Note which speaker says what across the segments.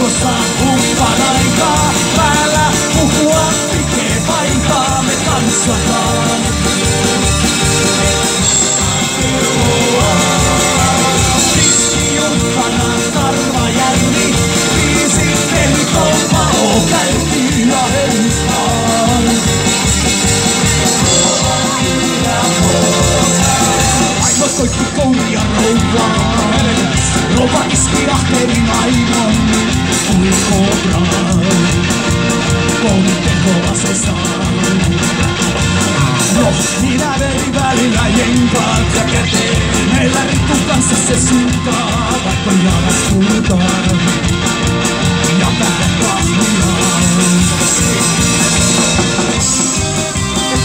Speaker 1: Diskossa hukkaan aikaa, päällä puhua paikaa, me tanssataan. Tiskijunkkana karva jälli, viisi pelikopa oo käytiin ja henskaan. Aivot koitti kouria rouvaa, rouva iski ahterin aivon Koulun teho asesaan. No, minä veri välillä jenkaat ja käteen. Meillä rittu kanssa se suuntaa, vaikka jalat kultaa. Ja päälle kahvia.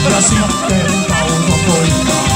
Speaker 1: Ja sitten tauko